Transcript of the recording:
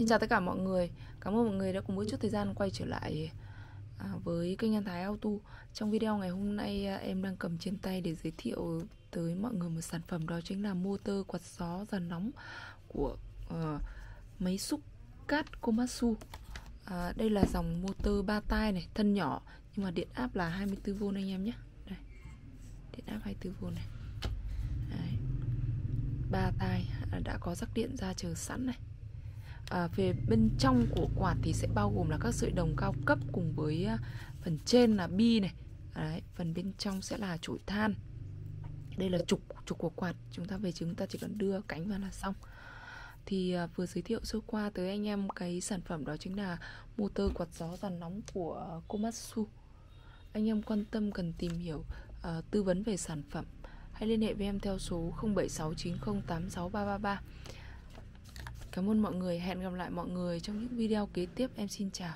Xin chào tất cả mọi người. Cảm ơn mọi người đã cùng một chút thời gian quay trở lại à, với kênh An Thái Auto. Trong video ngày hôm nay à, em đang cầm trên tay để giới thiệu tới mọi người một sản phẩm đó chính là motor quạt gió dàn nóng của uh, máy xúc cát Komatsu. À, Đây là dòng motor ba tay này, thân nhỏ nhưng mà điện áp là 24V anh em nhé. Đây, điện áp 24V này. Đấy. ba tay à, đã có rắc điện ra chờ sẵn này à, về bên trong của quạt thì sẽ bao gồm là các sợi đồng cao cấp cùng với ờ, phần trên là bi này. Đấy, phần bên trong sẽ là chổi than. Đây là trục trục của quạt. Chúng ta về chúng ta chỉ cần đưa cánh vào là xong. Thì ờ, vừa giới thiệu sơ qua tới anh em cái sản phẩm đó chính là motor quạt gió dàn nóng của Komatsu. Anh em quan tâm cần tìm hiểu uh, tư vấn về sản phẩm hãy liên hệ với em theo số 0769086333 Cảm ơn mọi người, hẹn gặp lại mọi người trong những video kế tiếp. Em xin chào.